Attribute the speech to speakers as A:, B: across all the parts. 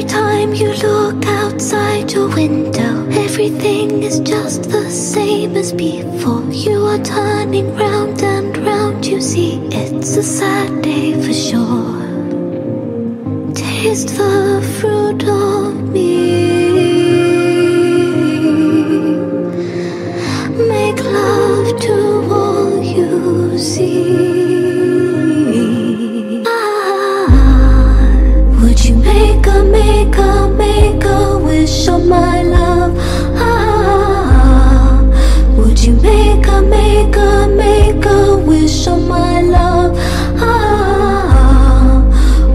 A: time you look outside your window, everything is just the same as before. You are turning round and round, you see, it's a sad day for sure. Taste the fruit of me. Make a, make a wish on my love? Would you make a, make a, make a wish on my love?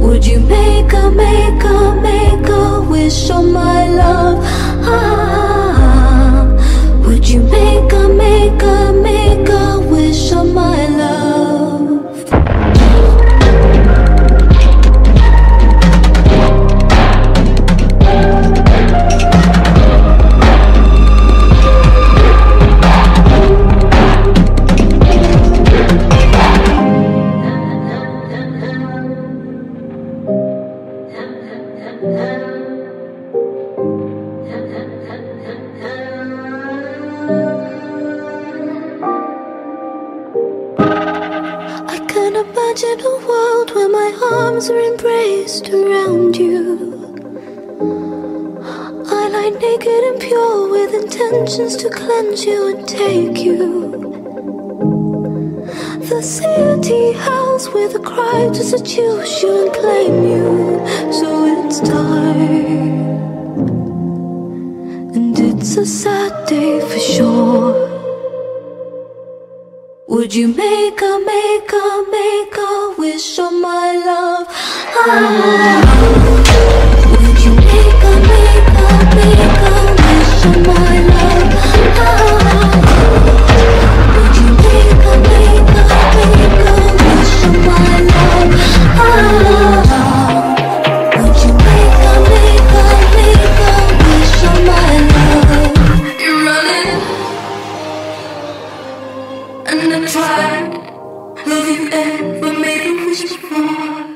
A: Would you make a, make a, make a wish on my love? Ah, imagine a world where my arms are embraced around you. I lie naked and pure with intentions to cleanse you and take you. The city house with a cry to seduce you and claim you. So it's time. And it's a sad day for sure. Would you make a, make a, make a wish on my love?
B: And I tried. Love you ever made a wish before?